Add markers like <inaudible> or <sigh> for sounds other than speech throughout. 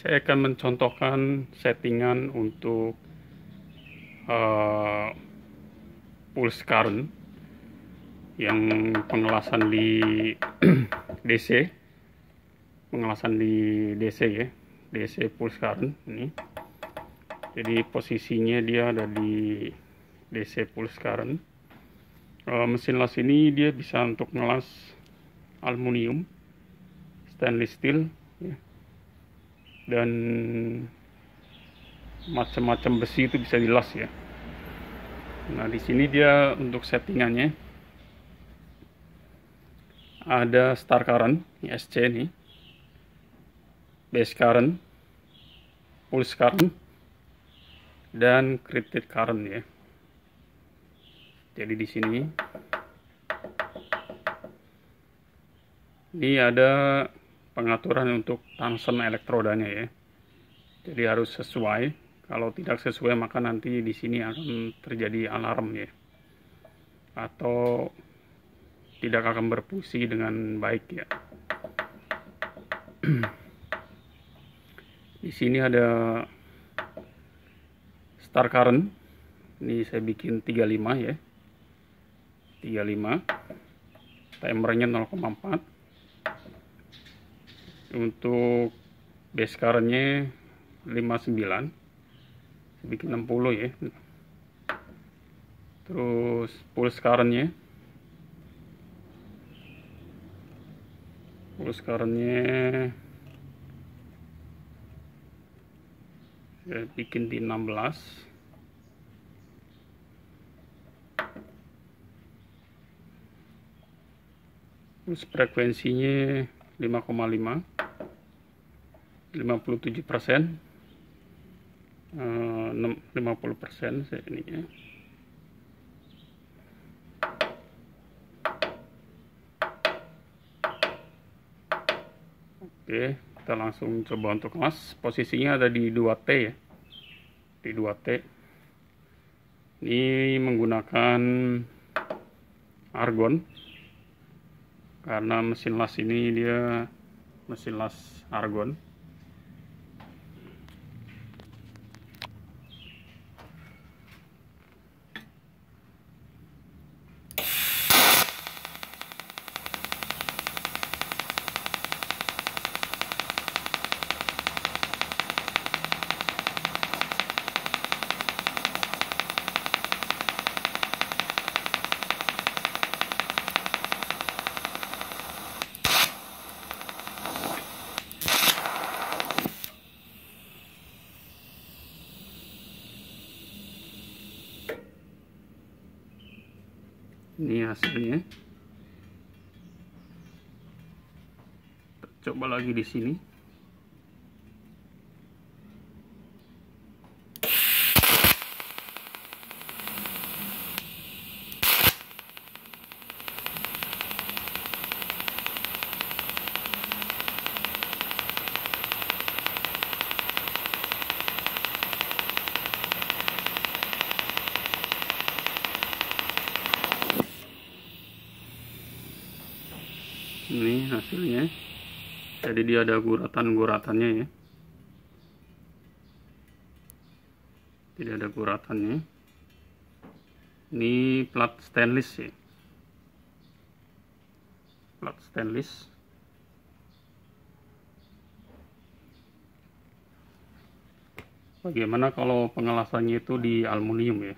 saya akan mencontohkan settingan untuk uh, pulse current yang pengelasan di <clears throat> DC pengelasan di DC ya DC pulse current ini. Jadi posisinya dia ada di DC pulse current uh, mesin las ini dia bisa untuk ngelas aluminium stainless steel ya dan macam-macam besi itu bisa dilas ya. Nah, di sini dia untuk settingannya ada star current, SC nih. Base current, pulse current dan created current ya. Jadi di sini ini ada pengaturan untuk tungsten elektrodanya ya. Jadi harus sesuai. Kalau tidak sesuai maka nanti di sini akan terjadi alarm ya. Atau tidak akan berfungsi dengan baik ya. <clears throat> di sini ada star current. Ini saya bikin 35 ya. 35. Timernya 0,4 untuk base currentnya 59 bikin 60 ya. Terus pulse currentnya pulse currentnya saya bikin di 16 terus frekuensinya 5,5 57 persen. 50 eh, persen ininya. Oke kita langsung coba untuk kemas posisinya ada di 2T ya. Di 2T ini menggunakan argon. Karena mesin las ini dia mesin las argon ini hasilnya. Coba lagi di sini ini hasilnya. Jadi dia ada guratan-guratannya ya. Tidak ada guratannya. Ini plat stainless ya. Plat stainless. Bagaimana kalau pengelasannya itu di aluminium ya?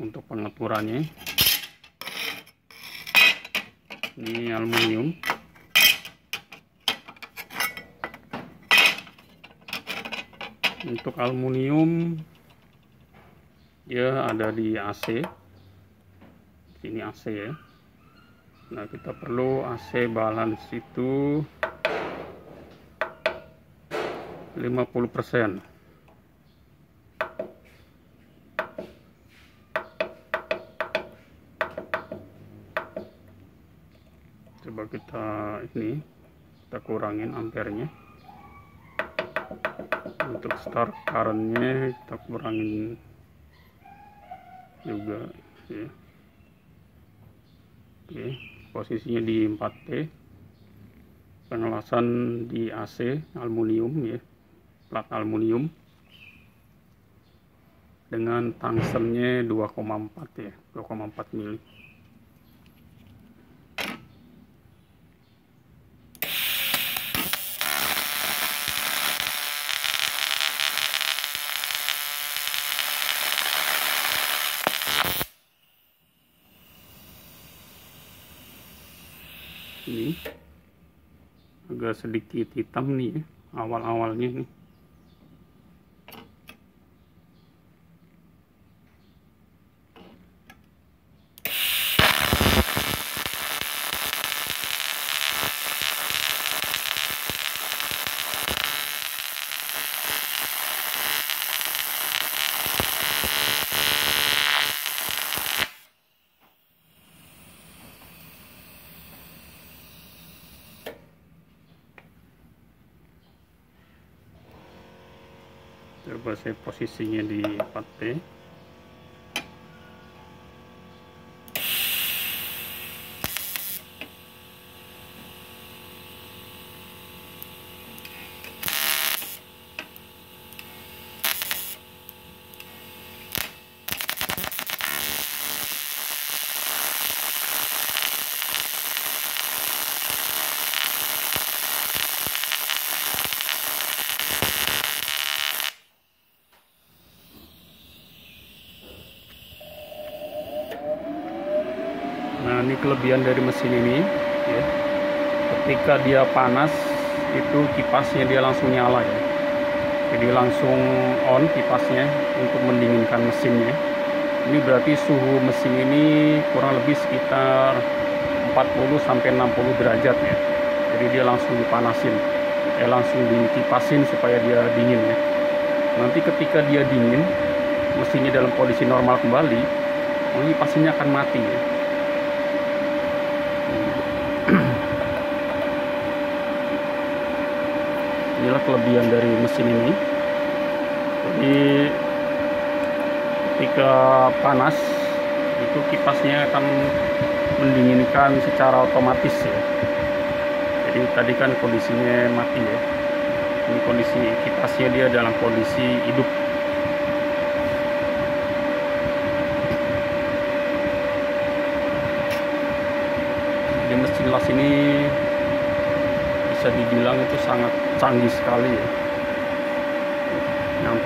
Untuk pengaturannya ini aluminium. Untuk aluminium dia ada di AC ini AC ya. Nah kita perlu AC balance itu 50% coba kita ini kita kurangin ampernya. Untuk start currentnya kita kurangin juga ya. oke posisinya di 4T pengelasan di AC aluminium ya. Plat aluminium. Dengan tangsennya 2,4 ya 2,4 mili ini agak sedikit hitam nih ya, awal-awalnya nih saya posisinya di 4T nah ini kelebihan dari mesin ini ya. ketika dia panas itu kipasnya dia langsung nyala ya. Jadi langsung on kipasnya untuk mendinginkan mesinnya. Ini berarti suhu mesin ini kurang lebih sekitar 40 sampai 60 derajat ya. Jadi dia langsung dipanasin ya langsung dikipasin supaya dia dingin ya. Nanti ketika dia dingin mesinnya dalam kondisi normal kembali ini pastinya akan mati ya inilah kelebihan dari mesin ini. Jadi ketika panas itu kipasnya akan mendinginkan secara otomatis ya. Jadi tadi kan kondisinya mati ya. Ini kondisi kipasnya dia dalam kondisi hidup. Jadi mesin las ini bisa dibilang itu sangat canggih sekali ya.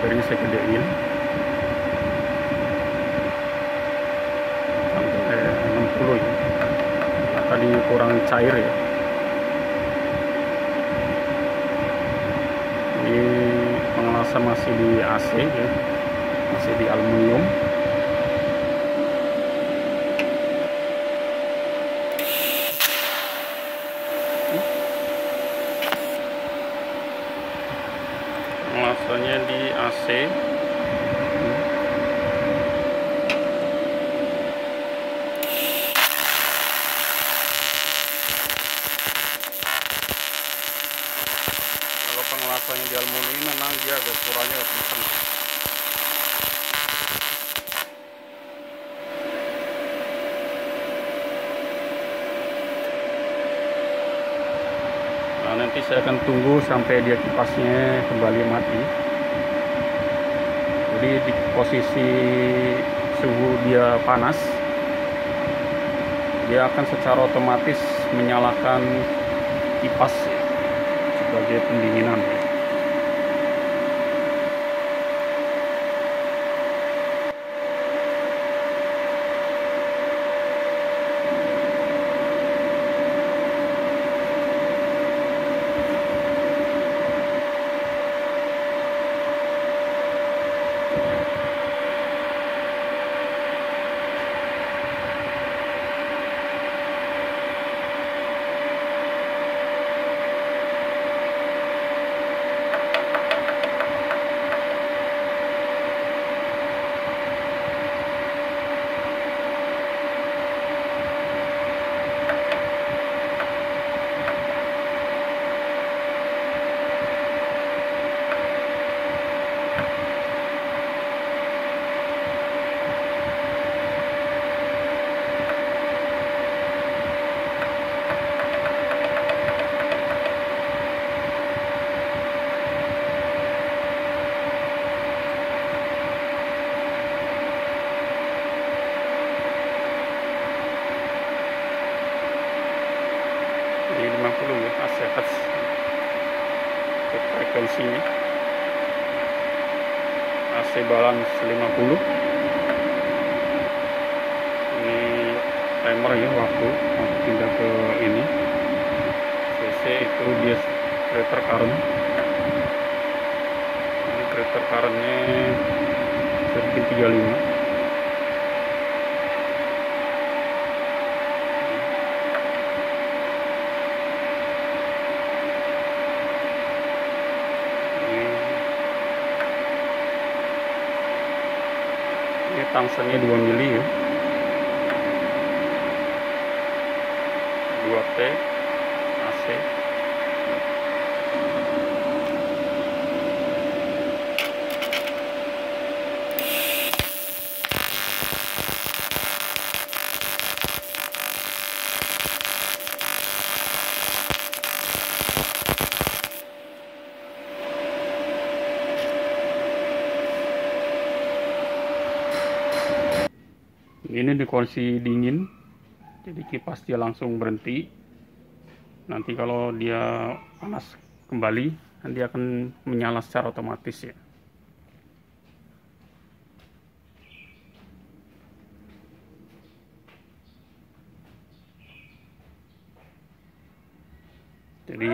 Saya gedein sampai 60 ya. Nah, tadi kurang cair ya. Ini pengelasan masih di AC ya. Masih di aluminium pengelasannya di AC pengelasannya di aluminium memang dia agak suaranya agak kenceng Nah, nanti saya akan tunggu sampai dia kipasnya kembali mati. Jadi di posisi suhu dia panas, dia akan secara otomatis menyalakan kipas sebagai pendinginan. AC balance 50 ini timer ya waktu. Untuk pindah ke ini. CC itu dia creator current. Ini creator currentnya sedikit 35 tangsennya 2 mili ya 2T AC ini di kondisi dingin jadi kipas dia langsung berhenti. Nanti kalau dia panas kembali nanti akan menyala secara otomatis ya. Jadi